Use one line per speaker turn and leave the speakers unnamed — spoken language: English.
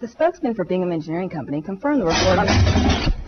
The spokesman for Bingham Engineering Company confirmed the report.